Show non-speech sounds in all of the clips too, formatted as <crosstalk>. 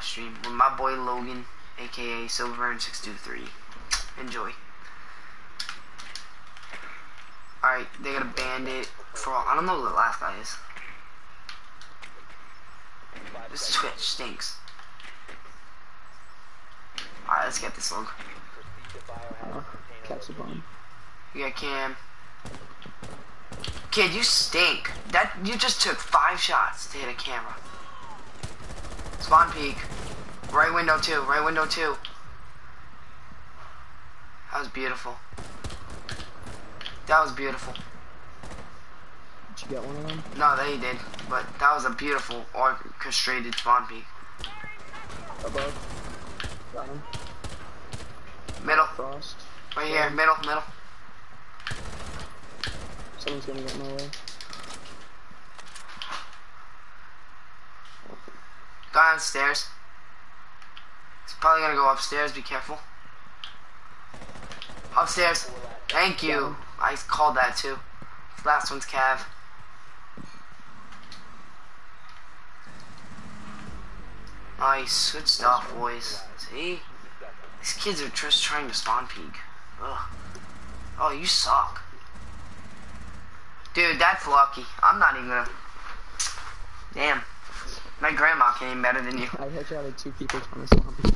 stream with my boy Logan, aka Silver and 623. Enjoy. Alright, they got a bandit for all, I don't know who the last guy is. This Twitch stinks. Alright, let's get this log. Uh, the bomb. You got Cam. Kid, you stink. That you just took five shots to hit a camera. Spawn peek. Right window two. Right window two. That was beautiful. That was beautiful. Did you get one of them? No, they did. But that was a beautiful orchestrated spawn peek. Above. Got him. Middle. Frost. Right here. Middle. Middle. Someone's gonna get in my way. Guy on stairs. He's probably gonna go upstairs. Be careful. Upstairs. Thank you. I called that too. Last one's Cav. Nice. Good stuff, boys. See? These kids are just trying to spawn peek. Ugh. Oh, you suck. Dude, that's lucky. I'm not even gonna... Damn. My grandma can came better than you. <laughs> I headshotted two people trying to swamp me.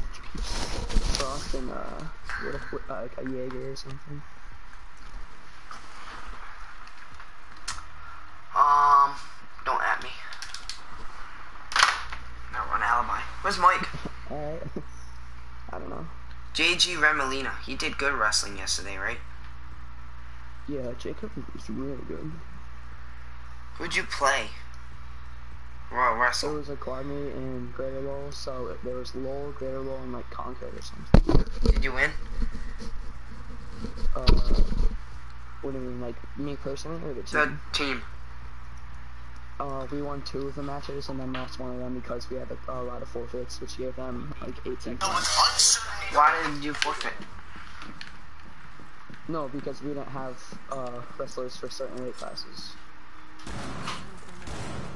Frost and, uh, what a, uh, like a Jaeger or something. Um, don't at me. Now run alibi. Where's Mike? <laughs> Alright. <laughs> I don't know. JG Remolina. He did good wrestling yesterday, right? Yeah, Jacob was really good. Who'd you play? Royal There Wrestle. was like Army and Greater Lowell, so it- there was Lowell, Greater Lowell, and like Concord or something. Did you win? Uh, what do you mean, like me personally or the The team? team. Uh, we won two of the matches and then lost one of them because we had a, a lot of forfeits, which gave them like 18 points. Why did you forfeit? No, because we didn't have uh, wrestlers for certain weight classes.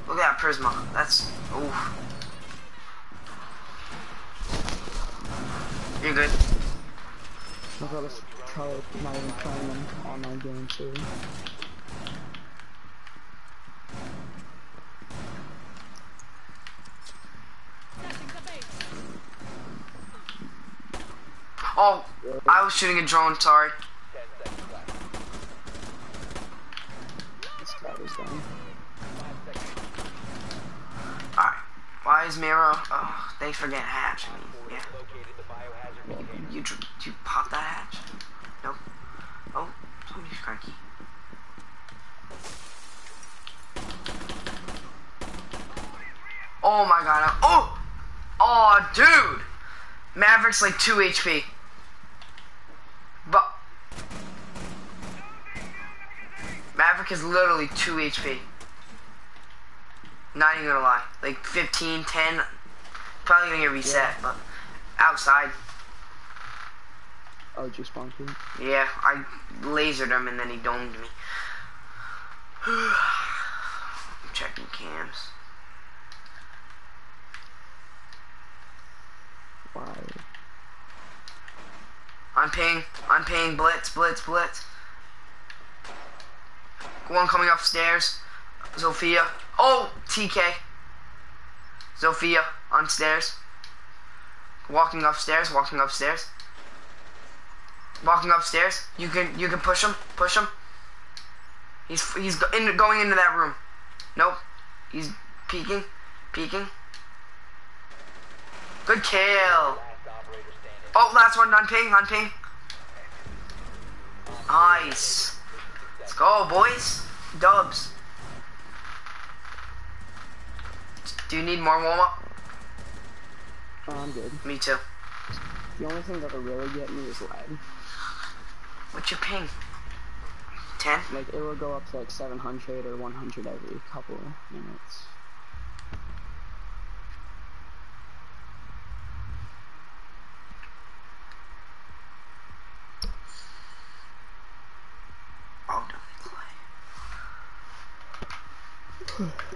Look at that Prisma. That's. Ooh. You're good. My brother's probably not even playing an online game too. Oh, I was shooting a drone, sorry. This guy was down. Alright. Is Miro? Oh, thanks for getting hatch. I mean, yeah. You, you pop that hatch? Nope. Oh, somebody's cranky. Oh my god. Oh! Oh, dude! Maverick's like 2 HP. But. Maverick is literally 2 HP. Not even gonna lie. Like 15, 10. Probably gonna get reset, but outside. Oh, just spawn two. Yeah, I lasered him and then he domed me. I'm <sighs> Checking cams. Why? I'm paying. I'm paying. Blitz, blitz, blitz. One coming upstairs. Zofia. Oh, TK. Zofia on stairs. Walking upstairs. Walking upstairs. Walking upstairs. You can you can push him. Push him. He's he's in, going into that room. Nope. He's peeking. Peeking. Good kill. Oh, last one on ping, on ping. Nice. Let's go, boys. Dubs. Do you need more warm up? Oh, I'm good. Me too. The only thing that'll really get me is lag. What's your ping? 10? Like, it will go up to like 700 or 100 every couple of minutes. Oh, don't <sighs> <sighs> <sighs>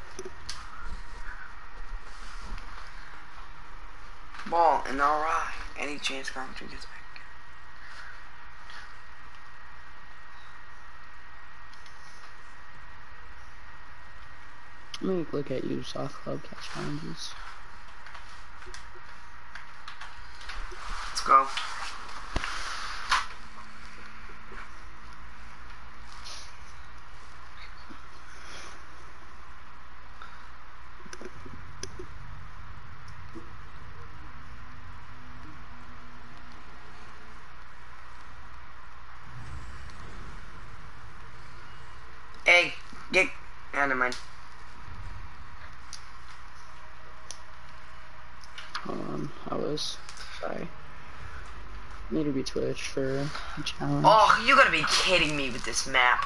play. And alright. Any chance Coventry gets back? Let me look at you, soft club catch challenges. Let's go. Hey, get. Yeah, never mind. Um, Hold on, I was sorry. Need to be Twitch for a challenge. Oh, you gotta be kidding me with this map.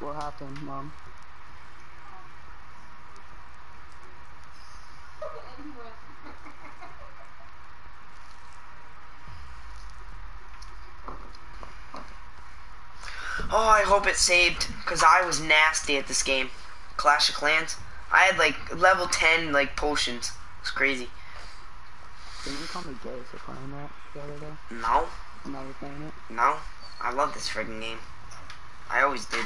What happened, mom? <laughs> Oh, I hope it saved, because I was nasty at this game. Clash of Clans. I had like level 10 like potions. It's crazy. Didn't you call me gay for playing that the other day? No, And now you're playing it? no. I love this friggin' game. I always did.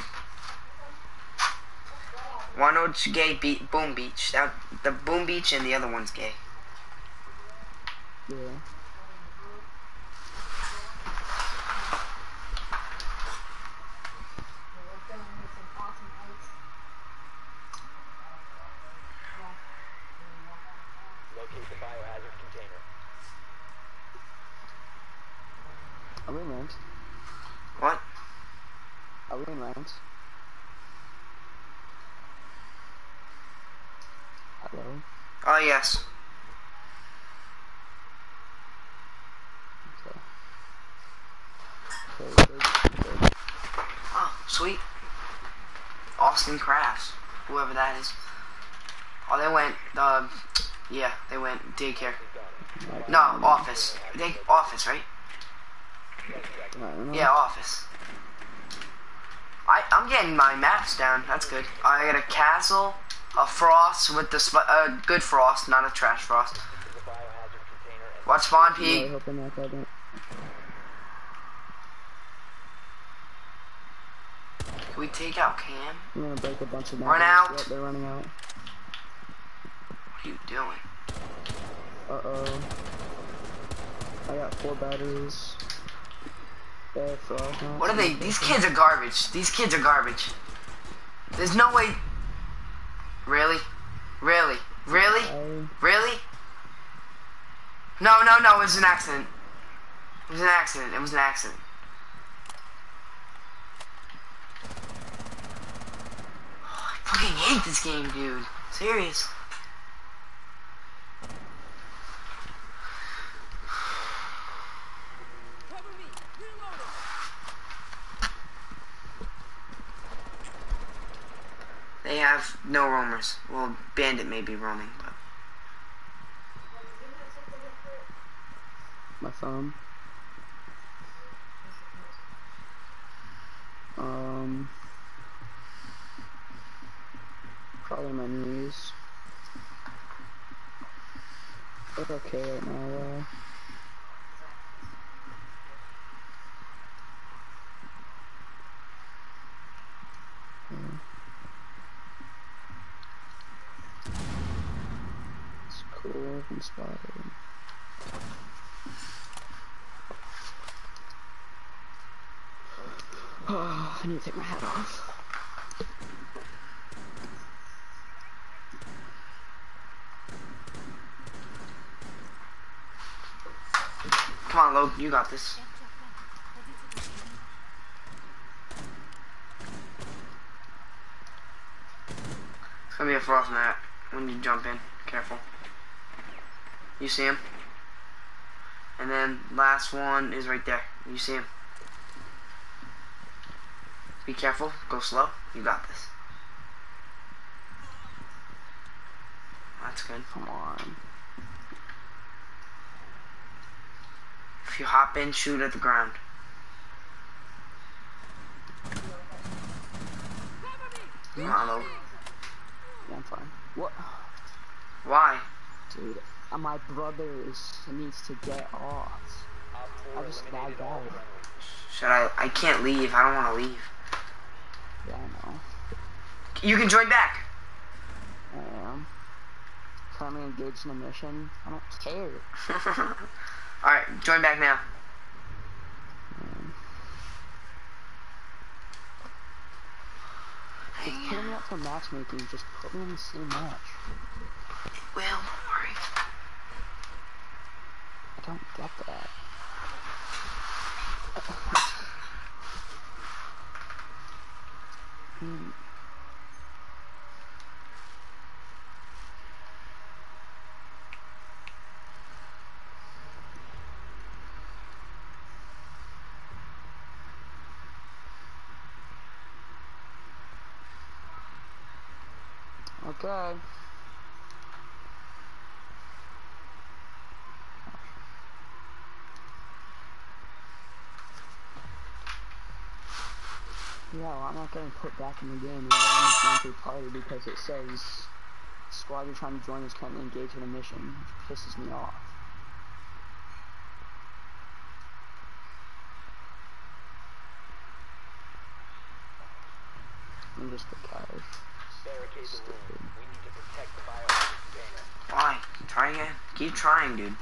One one's gay beat Boom Beach. That the Boom Beach and the other one's gay. Yeah. Locate the biohazard container. Are we in ranked? What? Are we in ranked? Hello? Oh yes. Okay. Okay, good, good. Oh, sweet. Austin Crafts, whoever that is. Oh, they went. Uh, yeah, they went daycare. No, office. They office, right? I don't know. Yeah, office. I I'm getting my maps down. That's good. I got a castle, a frost with the sp- uh, good frost, not a trash frost. The biohazard container Watch spawn peek. hoping that doesn't. Can we take out Cam? I'm gonna break a bunch of Run out. Yep, they're running out. What are you doing? Uh oh. I got four batteries. Frost now. What are they? These kids are garbage. These kids are garbage. There's no way. Really? Really? Really? Really? No, no, no, it was an accident. It was an accident. It was an accident. Oh, I fucking hate this game, dude. Serious. They have no roamers. Well, Bandit may be roaming, but my phone. Um, probably my knees. Look okay right now though. Yeah. Oh, I need to take my hat off. come on, Logan, you got this. It's gonna be a frost mat when you jump in. Careful. You see him? And then last one is right there. You see him? Be careful. Go slow. You got this. That's good. Come on. If you hop in, shoot at the ground. Come on, Logan. Yeah, I'm fine. What? Why? Dude, my brother is needs to get off. Op 4 I just lagged out. Should I? I can't leave. I don't want to leave. Yeah, I know. You can join back. Um, I am. Currently engaged in a mission. I don't care. <laughs> All right, join back now. It's putting me up for matchmaking. Just put me in the same match. Will, don't get that. Hmm. Okay. Yeah, well, I'm not getting put back in the game. and I'm just going through party because it says squad you're trying to join is currently engaged in a mission, which pisses me off. I'm just because. Barricade the Stupid. room. We need to protect the biohazard. Why? Try again. Keep trying, dude.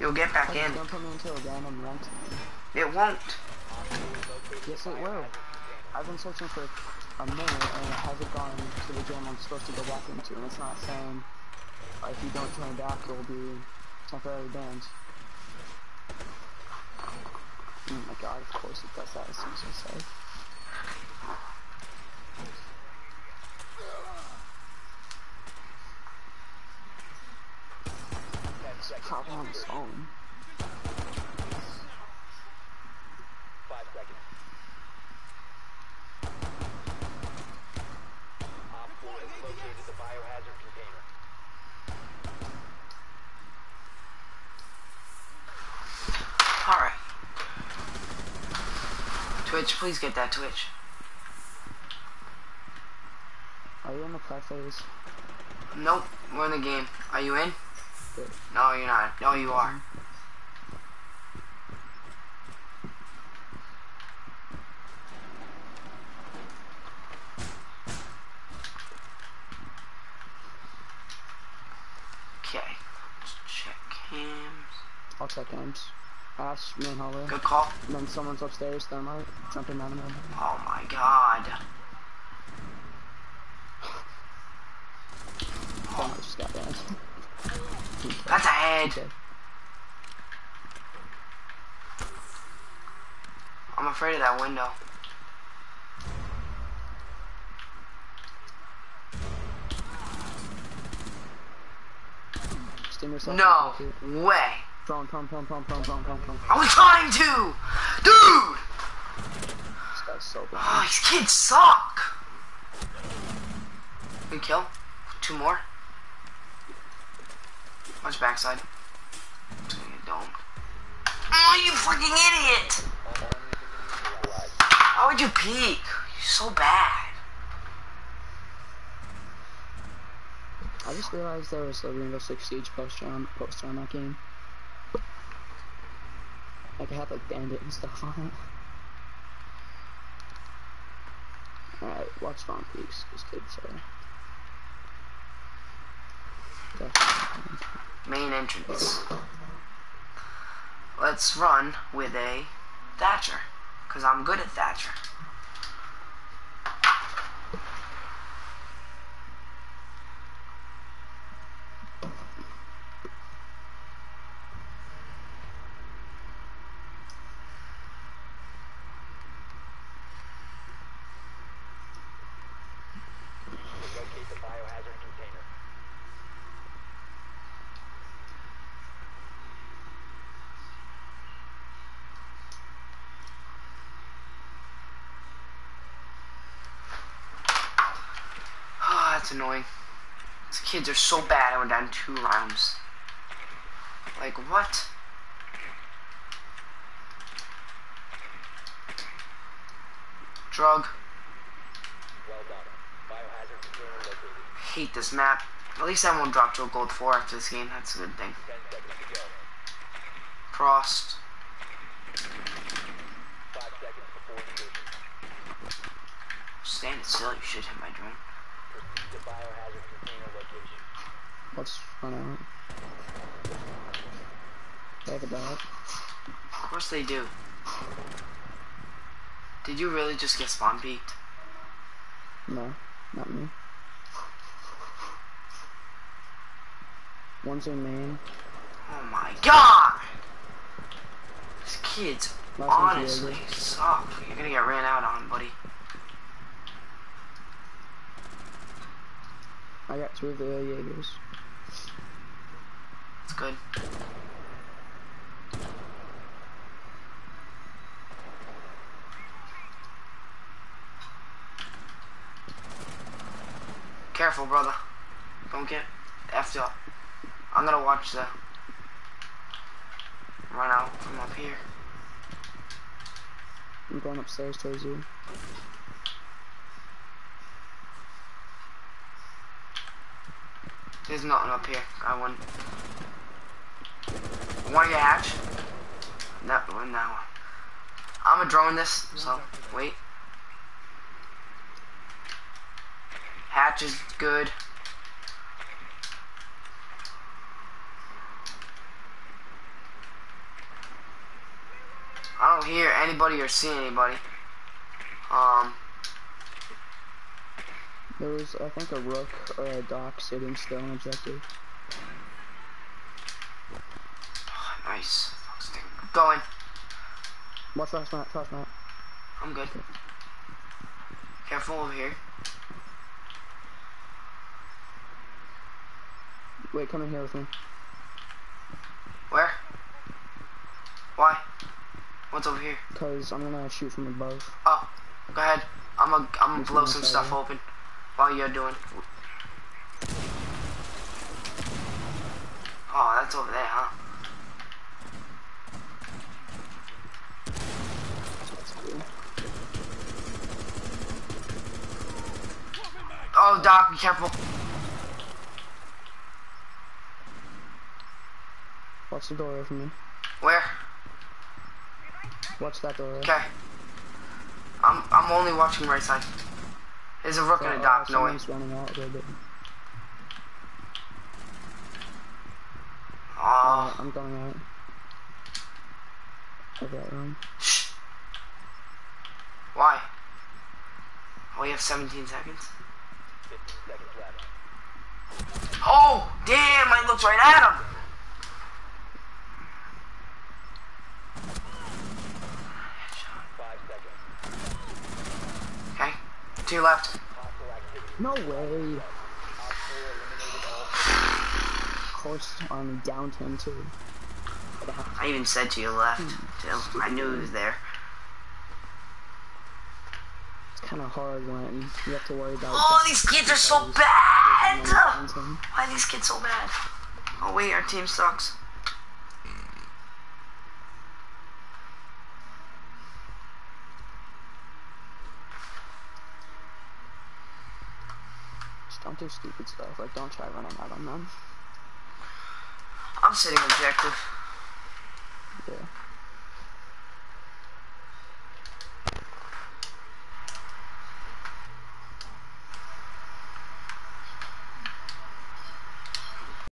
You'll get back Hey, in. Don't put me into a random rent. It won't. Yes, it will. I've been searching for a minute and it hasn't gone to the gym I'm supposed to go back into, and it's not saying uh, if you don't turn back, you'll be temporarily banned. Oh my god, of course it does that as soon as I say. Seconds. On phone. Five seconds. Op 4 has located the biohazard container. All right. Twitch, please get that Twitch. Are you in the play phase? Nope, we're in the game. Are you in? Good. No, you're not. No, you are. Okay. Let's check cams. I'll check games. Ash, main hallway. Good call. And then someone's upstairs, thermite, jumping down the middle. Oh my god. <laughs> Oh, thermite just got banned. <laughs> That's a head. Okay. I'm afraid of that window. No way. Prone, prone, prone, prone, prone, prone, prone, prone. I was trying to! Dude! This guy's so bad. Oh, these kids suck! Good kill. Two more. Watch backside. Gonna get domed. Oh, you fucking idiot! How would you peek? You're so bad. I just realized there was a Rainbow Six Siege poster on poster on that game. I have like bandit and stuff on it. Alright, watch Spawn Peeks, because kids are Main entrance. Let's run with a Thatcher. Because I'm good at Thatcher. To locate the biohazard container. Oh, that's annoying. These kids are so bad. I went down two rounds. Like, what? Drug. Hate this map. At least I won't drop to a gold four after this game. That's a good thing. 10 seconds to go. Frost. 5 seconds before insertion. Stand still. You should hit my drone. Proceed to biohazard container location. Let's run out. They have a dog. Of course they do. Did you really just get spawn peeked? No, not me. One's in main. Oh my god! These kids Last honestly Jaeger. suck. You're gonna get ran out on, buddy. I got two of the Jaegers. It's good. Careful, brother. Don't get effed up. I'm gonna watch the run out from up here. I'm going upstairs towards you. There's nothing up here. I. Want to get hatch? That one, one. I'm a drone this, so wait. Hatch is good. I don't hear anybody or see anybody. Um, There was, I think, a rook or a doc sitting still <sighs> on objective. nice. Going. Watch last map, last map. I'm good. Careful over here. Wait, come in here with me. Where? Why? What's over here? Cause I'm gonna shoot from above. Oh, go ahead. I'm gonna I'm gonna blow some stuff open while you're doing. Oh, that's over there, huh? Oh, Doc, be careful. Watch the door me. Where? Watch that door. Okay. I'm I'm only watching right side. There's a rook and a doc. No way. Running out a little bit. Uh, Oh, I'm going out. Of that room. shh. Why? Oh, we have 17 seconds. 15 seconds left. Oh, damn! I looked right at him. Five seconds. Okay, two left. No way. Op 4 eliminated all Of course, army downed him too. I even said to your left. Too. I knew he was there. It's kind of hard when you have to worry about. Oh, that these kids are so bad! no one finds him. Why are these kids so bad? Oh wait, our team sucks. Just don't do stupid stuff. Like, don't try running out on them. I'm sitting objective. Yeah.